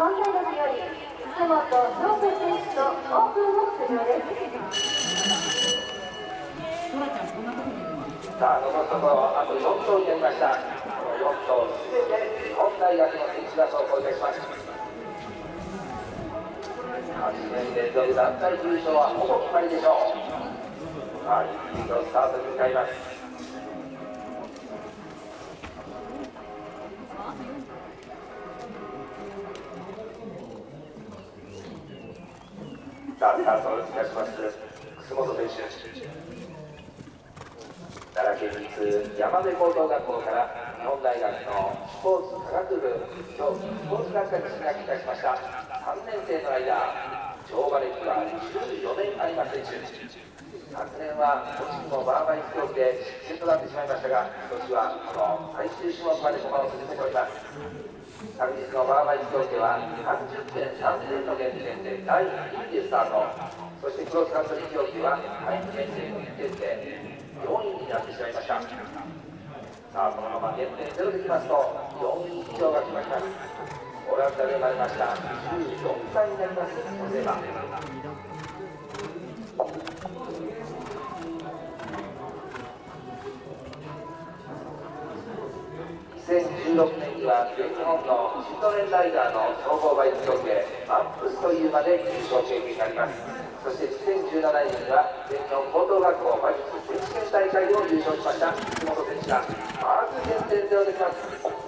本大学より楠本翔平選手とオープンの出場ですさあ、残すところあと4頭になりました。この4頭すべて日本大学の選手が走行いたします。8年連続団体優勝はほぼ決まりでしょう。さあ、一気のスタートに向かいます。さあ、スタートいたします。楠本選手。奈良県立山部高等学校から日本大学のスポーツ科学部とスポーツ学科に進学いたしました3年生の間乗馬歴は24年あります選手昨年は個人のバーバイス競技で失点となってしまいましたが今年はこの最終種目まで駒を進めております昨日のバーバイス競技では30.3点の減点で第2位でスタートそしてクロスカントリー競技ではタイム減点の1点で4位になってしまいましたさあこのまま減点ゼロできますと4位以上が決まります。オランダで生まれました。14歳になります。ジョゼバ2016年には全日本のシンドレンライダーの総合バイク競技マップスというまで優勝経験がありますそして2017年には全日本高等学校バイク選手権大会を優勝しました。杉本選手がまず減点ゼロできます。